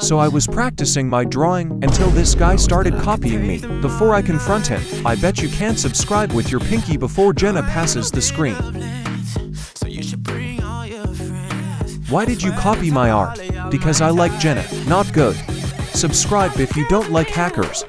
So I was practicing my drawing until this guy started copying me. Before I confront him, I bet you can't subscribe with your pinky before Jenna passes the screen. Why did you copy my art? Because I like Jenna, not good. Subscribe if you don't like hackers.